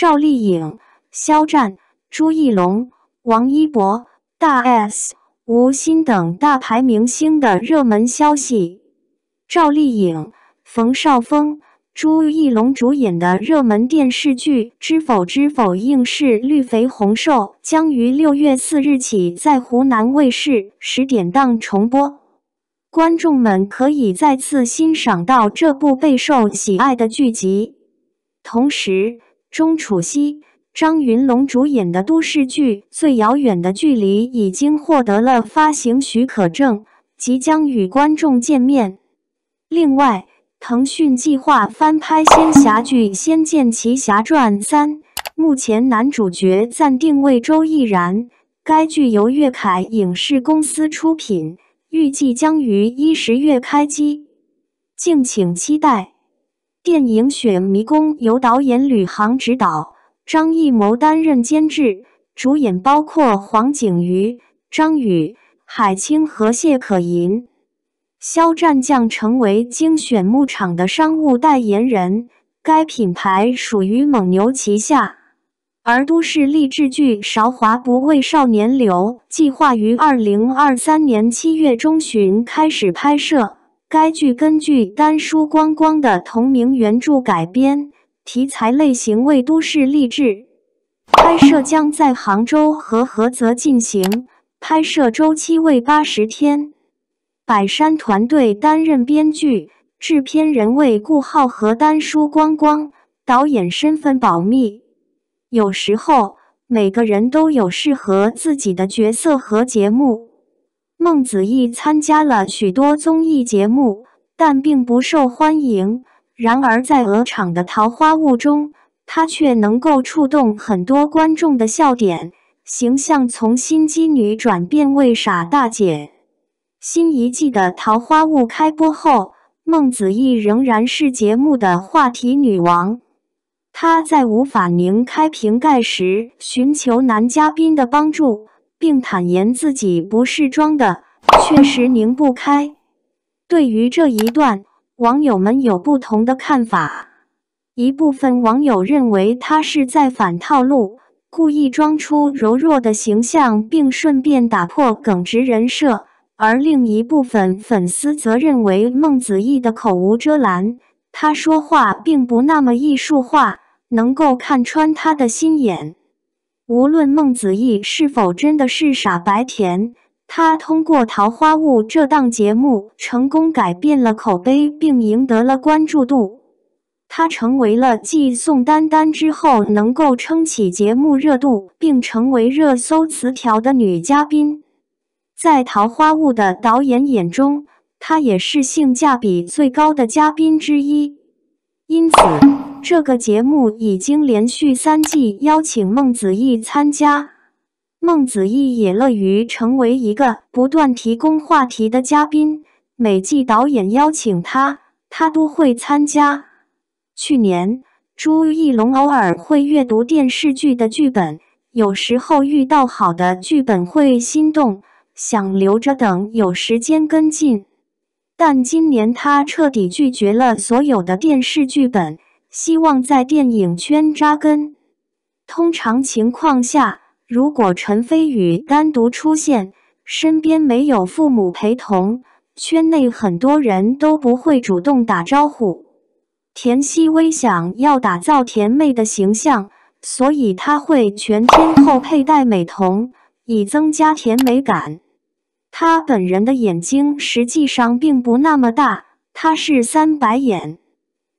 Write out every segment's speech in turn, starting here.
赵丽颖、肖战、朱一龙、王一博、大 S、吴昕等大牌明星的热门消息。赵丽颖、冯绍峰、朱一龙主演的热门电视剧《知否知否，应是绿肥红瘦》将于六月四日起在湖南卫视十点档重播，观众们可以再次欣赏到这部备受喜爱的剧集。同时，钟楚曦、张云龙主演的都市剧《最遥远的距离》已经获得了发行许可证，即将与观众见面。另外，腾讯计划翻拍仙侠剧《仙剑奇侠传三》，目前男主角暂定为周翊然。该剧由粤凯影视公司出品，预计将于一十月开机，敬请期待。电影《雪迷宫》由导演吕航执导，张艺谋担任监制，主演包括黄景瑜、张宇、海清和谢可寅。肖战将成为精选牧场的商务代言人，该品牌属于蒙牛旗下。而都市励志剧《韶华不为少年留》计划于二零二三年七月中旬开始拍摄。该剧根据丹书光光的同名原著改编，题材类型为都市励志，拍摄将在杭州和菏泽进行，拍摄周期为八十天。百山团队担任编剧，制片人为顾浩和丹书光光，导演身份保密。有时候，每个人都有适合自己的角色和节目。孟子义参加了许多综艺节目，但并不受欢迎。然而，在鹅厂的《桃花坞》中，他却能够触动很多观众的笑点，形象从心机女转变为傻大姐。新一季的《桃花坞》开播后，孟子义仍然是节目的话题女王。她在无法拧开瓶盖时，寻求男嘉宾的帮助，并坦言自己不是装的，确实拧不开。对于这一段，网友们有不同的看法。一部分网友认为他是在反套路，故意装出柔弱的形象，并顺便打破耿直人设。而另一部分粉丝则认为孟子义的口无遮拦，他说话并不那么艺术化，能够看穿他的心眼。无论孟子义是否真的是傻白甜，他通过《桃花坞》这档节目成功改变了口碑，并赢得了关注度。他成为了继宋丹丹之后能够撑起节目热度，并成为热搜词条的女嘉宾。在《桃花坞》的导演眼中，她也是性价比最高的嘉宾之一。因此，这个节目已经连续三季邀请孟子义参加。孟子义也乐于成为一个不断提供话题的嘉宾。每季导演邀请他，他都会参加。去年，朱一龙偶尔会阅读电视剧的剧本，有时候遇到好的剧本会心动。想留着等有时间跟进，但今年他彻底拒绝了所有的电视剧本，希望在电影圈扎根。通常情况下，如果陈飞宇单独出现，身边没有父母陪同，圈内很多人都不会主动打招呼。田曦薇想要打造甜妹的形象，所以她会全天候佩戴美瞳，以增加甜美感。他本人的眼睛实际上并不那么大，他是三白眼，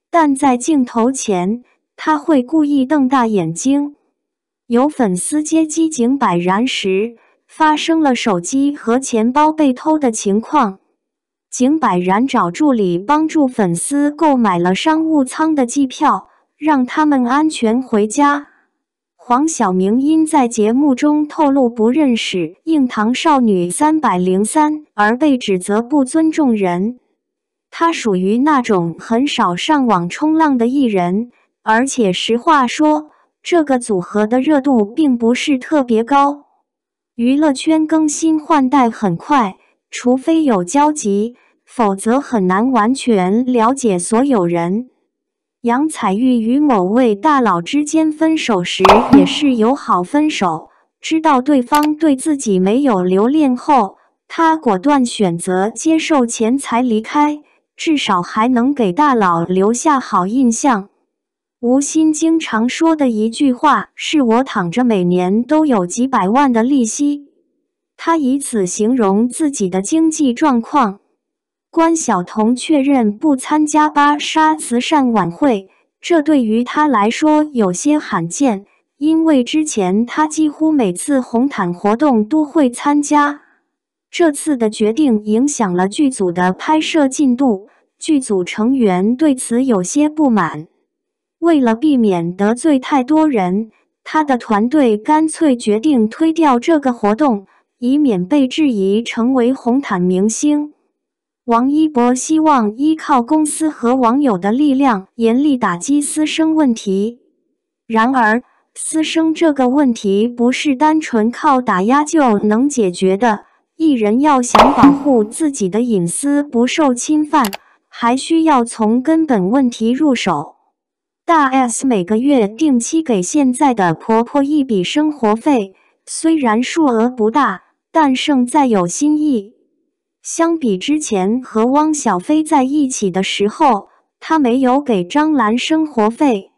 但在镜头前他会故意瞪大眼睛。有粉丝接机景柏然时，发生了手机和钱包被偷的情况，景柏然找助理帮助粉丝购买了商务舱的机票，让他们安全回家。黄晓明因在节目中透露不认识硬糖少女三百零三而被指责不尊重人。他属于那种很少上网冲浪的艺人，而且实话说，这个组合的热度并不是特别高。娱乐圈更新换代很快，除非有交集，否则很难完全了解所有人。杨采钰与某位大佬之间分手时也是友好分手，知道对方对自己没有留恋后，他果断选择接受钱财离开，至少还能给大佬留下好印象。吴昕经常说的一句话是：“我躺着每年都有几百万的利息。”他以此形容自己的经济状况。关晓彤确认不参加芭莎慈善晚会，这对于他来说有些罕见，因为之前他几乎每次红毯活动都会参加。这次的决定影响了剧组的拍摄进度，剧组成员对此有些不满。为了避免得罪太多人，他的团队干脆决定推掉这个活动，以免被质疑成为红毯明星。王一博希望依靠公司和网友的力量，严厉打击私生问题。然而，私生这个问题不是单纯靠打压就能解决的。艺人要想保护自己的隐私不受侵犯，还需要从根本问题入手。大 S 每个月定期给现在的婆婆一笔生活费，虽然数额不大，但胜在有心意。相比之前和汪小菲在一起的时候，他没有给张兰生活费。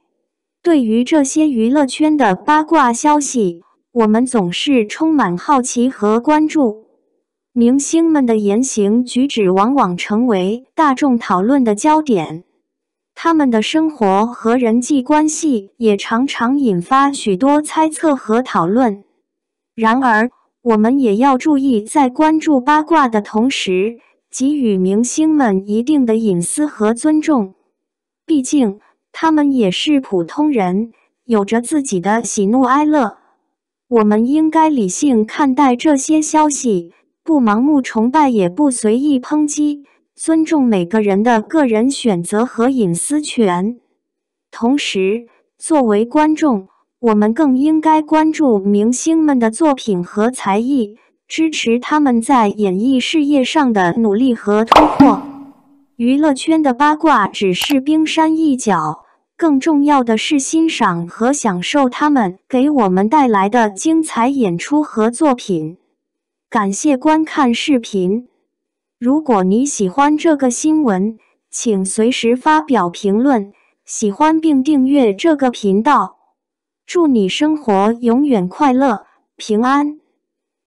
对于这些娱乐圈的八卦消息，我们总是充满好奇和关注。明星们的言行举止往往成为大众讨论的焦点，他们的生活和人际关系也常常引发许多猜测和讨论。然而，我们也要注意，在关注八卦的同时，给予明星们一定的隐私和尊重。毕竟，他们也是普通人，有着自己的喜怒哀乐。我们应该理性看待这些消息，不盲目崇拜，也不随意抨击，尊重每个人的个人选择和隐私权。同时，作为观众，我们更应该关注明星们的作品和才艺，支持他们在演艺事业上的努力和突破。娱乐圈的八卦只是冰山一角，更重要的是欣赏和享受他们给我们带来的精彩演出和作品。感谢观看视频。如果你喜欢这个新闻，请随时发表评论，喜欢并订阅这个频道。祝你生活永远快乐、平安。